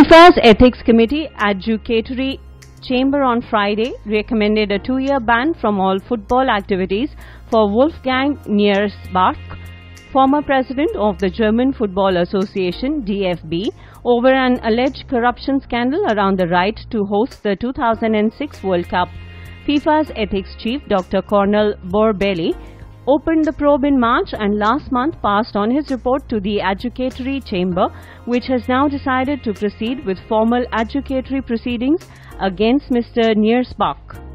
FIFA's Ethics Committee Adjudicatory Chamber on Friday recommended a two-year ban from all football activities for Wolfgang Niersbach, former president of the German Football Association DFB, over an alleged corruption scandal around the right to host the 2006 World Cup. FIFA's ethics chief Dr. Cornel Borbely opened the probe in March and last month passed on his report to the adjudicatory chamber which has now decided to proceed with formal adjudicatory proceedings against Mr. Niersbach.